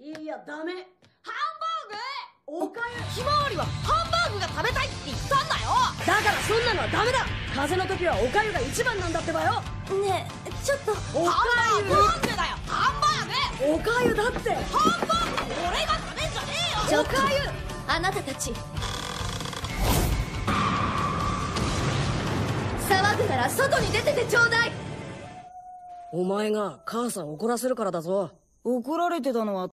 いやダメ。ハンバーグ？おかゆ。ひまわりはハンバーグが食べたいって言ったんだよ。だからそんなのはダメだ。風の時はおかゆが一番なんだってばよ。ねえちょっと。おかゆ。ハンバーグだよ。ハンバーグ。おかゆだって。ハンバーグ俺が食べんじゃねえよ。ちょゆ。あなたたち。騒ぐなら外に出ててちょうだい。お前が母さん怒らせるからだぞ。怒られてたのは